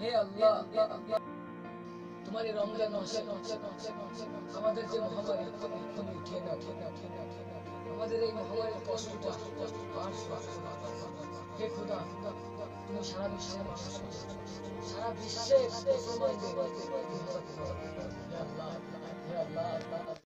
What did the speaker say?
হে আল্লাহ, তোমার এই রমজান মাসে আমাদের যে মহামারী, তুমি উঠিয়ে আমাদের এই মহামারীর কষ্টটা আর হে তুমি সারা বিশ্বের সারা বিশ্বের মুসলমানদের